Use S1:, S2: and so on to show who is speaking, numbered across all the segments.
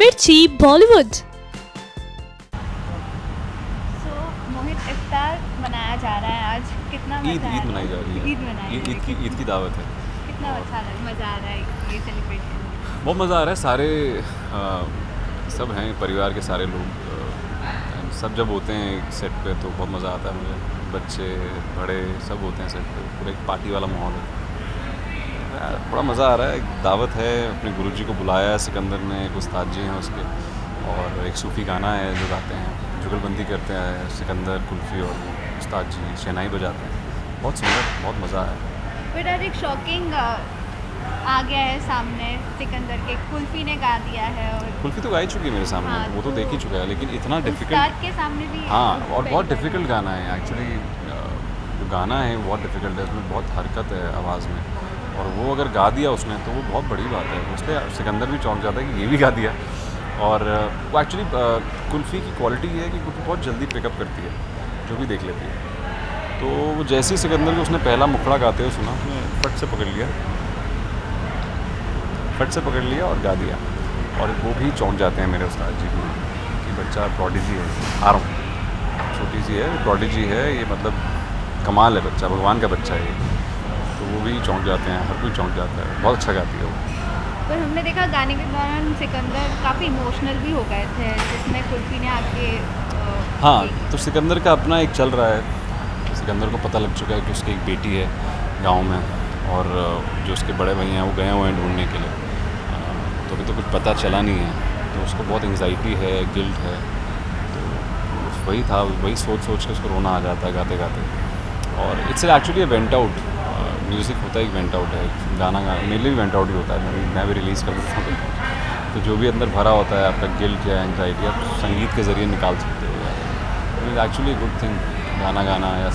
S1: मिर्ची बॉलीवुड
S2: सो मोहित इफ्तार मनाया जा रहा है आज। कितना
S3: ईद ईद मनाई जा रही है।
S2: ईद मनाई
S3: ईद की ईद की दावत है।
S2: कितना अच्छा लग। मज़ा आ रहा है ये सेलिब्रेशन
S3: बहुत मज़ा आ रहा है। सारे आ, सब हैं परिवार के सारे लोग आ, सब जब होते हैं एक सेट पे तो बहुत मज़ा आता है मुझे। बच्चे बड़े सब होते हैं सेट पे। पूरा एक पार्टी वाला माहौल है। यार, बड़ा मज़ा आ रहा है एक दावत है अपने गुरुजी को बुलाया है सिकंदर ने एक उस्ताद जी हैं उसके और एक सूफ़ी गाना है जो गाते हैं जुगलबंदी करते हैं सिकंदर कुल्फ़ी और उस्ताद जी शहनाई बजाते हैं। बहुत सुंदर बहुत मज़ा आया।
S2: बेटा एक शॉकिंग आ गया है सामने सिकंदर के कुल्फी ने गा दिया है और
S3: कुल्फ़ी तो गा ही चुकी है मेरे सामने
S2: हाँ,
S3: वो तो
S2: तो
S3: देख ही चुका है लेकिन इतना डिफ़िकल्ट
S2: के सामने भी
S3: हाँ और बहुत डिफ़िकल्ट गाना है एक्चुअली जो गाना है बहुत डिफ़िकल्ट है उसमें बहुत हरकत है आवाज़ में। और वो अगर गा दिया उसने तो वो बहुत बड़ी बात है। उस पर सिकंदर भी चौंक जाता है कि ये भी गा दिया। और वो एक्चुअली कुल्फ़ी की क्वालिटी है कि कुल्फ़ी बहुत जल्दी पिकअप करती है, जो भी देख लेती है। तो वो जैसे ही सिकंदर को उसने पहला मुखड़ा गाते हुए सुना, उसने फट से पकड़ लिया। फट से पकड़ लिया और गा दिया। और वो भी चौंक जाते हैं मेरे उस्ताद जी कि बच्चा प्रॉडिजी है। आ रहा हूँ छोटी सी है प्रॉडिजी है, ये मतलब कमाल है बच्चा, भगवान का बच्चा है ये। वो भी चौंक जाते हैं हर कोई चौंक जाता है। बहुत अच्छा गाती है वो।
S2: पर हमने देखा गाने के दौरान सिकंदर काफ़ी इमोशनल भी हो गए थे जिसमें कुल्फी ने आके
S3: हाँ तो सिकंदर का अपना एक चल रहा है। सिकंदर को पता लग चुका है कि उसकी एक बेटी है गाँव में और जो उसके बड़े भाई हैं वो गए हुए हैं ढूँढने के लिए। तो अभी तो कुछ पता चला नहीं है। तो उसको बहुत एंग्जाइटी है गिल्ट है। तो वही था वही सोच सोच के उसको रोना आ जाता है गाते गाते और it's actually went out music होता है, एक वेंट आउट है, गाना गाना मेरे लिए भी वेंट आउट ही होता है, मैं भी रिलीज़ कर देता हूँ। तो जो भी अंदर भरा होता है, आपका गिल्ट या एंग्जाइटी आप संगीत के ज़रिए निकाल सकते हो। इट एक्चुअली गुड थिंग गाना गाना या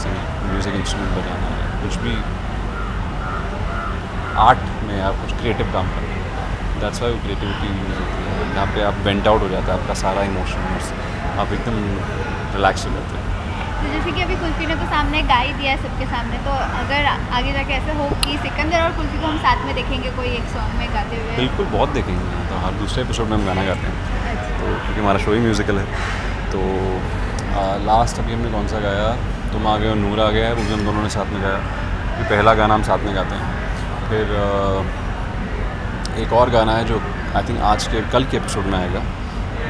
S3: म्यूज़िक इंस्ट्रूमेंट बजाना या कुछ भी आर्ट में आप कुछ क्रिएटिव काम कर दैट्स वाई क्रिएटिविटी यूज़ होती है जहाँ पे आप वेंट आउट हो जाता है, आपका सारा इमोशन आप एकदम रिलैक्स हो जाते हैं।
S2: तो जैसे कि अभी कुल्फी ने तो सामने गा ही दिया है सबके सामने तो अगर आगे जाके ऐसे हो कि सिकंदर और कुल्फी को हम साथ में देखेंगे कोई एक सॉन्ग में गाते हुए?
S3: बिल्कुल बहुत देखेंगे। तो हर दूसरे एपिसोड में हम गाना गाते हैं।
S2: अच्छा।
S3: तो क्योंकि हमारा शो ही म्यूज़िकल है। तो आ, लास्ट अभी हमने कौन सा गाया? तुम आ गए और नूर आ गया है वो भी हम दोनों ने साथ में गाया। ये पहला गाना हम साथ में गाते हैं। फिर एक और गाना है जो आई थिंक आज के कल के एपिसोड में आएगा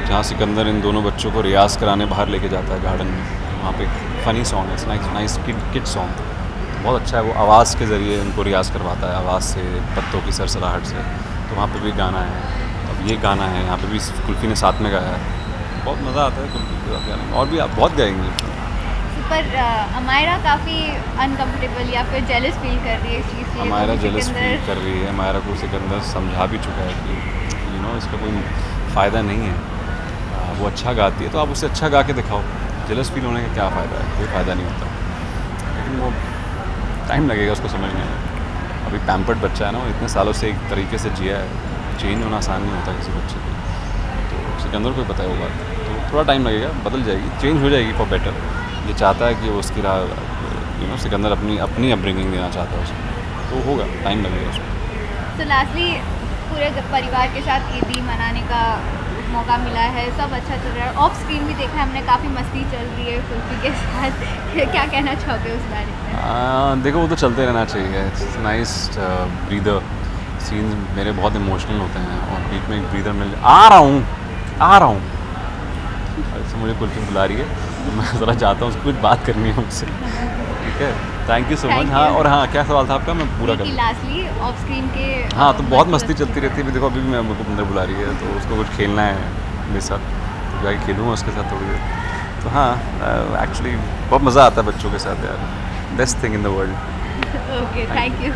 S3: जहाँ सिकंदर इन दोनों बच्चों को रियाज़ कराने बाहर लेके जाता है गार्डन में। वहाँ पे एक फ़नी सॉन्ग है nice nice kid kid song बहुत अच्छा है वो आवाज़ के ज़रिए उनको रियाज़ करवाता है आवाज़ से पत्तों की सरसराहट से। तो वहाँ पे भी गाना है। अब ये गाना है यहाँ पे भी कुल्फ़ी ने साथ में गाया है। बहुत मज़ा आता है कुल्फ़ी के साथ गाने और भी आप बहुत गाएँगे।
S2: पर अमायरा काफ़ी अनकंफर्टेबल या फिर जेलस फील कर रही है इस चीज़ से
S3: हमारा जलस फील कर रही है। हमारा को सिकंदर समझा भी चुका है कि यू नो इसका कोई फ़ायदा नहीं है। वो अच्छा गाती है तो आप उसे अच्छा गा के दिखाओ। जलस फील होने का क्या फ़ायदा है? कोई फ़ायदा नहीं होता। लेकिन वो टाइम लगेगा उसको समझने में। अभी पैम्पर्ड बच्चा है ना, वो इतने सालों से एक तरीके से जिया है। चेंज होना आसान नहीं होता किसी बच्चे को। तो सिकंदर को ही पता है बात। तो थोड़ा टाइम लगेगा, बदल जाएगी चेंज हो जाएगी फॉर बेटर ये चाहता है कि वो उसकी राह यू नो सिकंदर अपनी अपनी अपब्रिंगिंग देना चाहता है उसको तो होगा टाइम लगेगा उसको।
S2: तो लास्टली पूरे परिवार के साथ ईदी मनाने का मौका मिला है, सब अच्छा चल रहा है। ऑफ़ स्क्रीन भी देखा है हमने, काफ़ी मस्ती चल रही है कुल्फी के साथ। क्या कहना चाहोगे उस बारे में?
S3: देखो, वो तो चलते रहना चाहिए। इट्स नाइस ब्रीदर सीन्स मेरे बहुत इमोशनल होते हैं और बीच में एक ब्रीदर मिल, आ रहा हूँ, आ रहा हूँ। मुझे कुल्फी बुला रही है। मैं ज़रा चाहता हूँ, उसको कुछ बात करनी है मुझसे। ठीक है। थैंक यू सो मच हाँ और हाँ क्या सवाल था आपका? मैं पूरा कर
S2: लास्टली ऑफ़ स्क्रीन के
S3: हाँ तो बहुत
S2: मतलब-
S3: मस्ती चलती रहती है। अभी देखो अभी भी मैं अंदर बुला रही है तो उसको कुछ खेलना है मेरे साथ। तो जाके खेलूँगा उसके साथ थोड़ी देर। तो हाँ एक्चुअली बहुत मज़ा आता है बच्चों के साथ यार। Best thing in the world
S2: okay thank you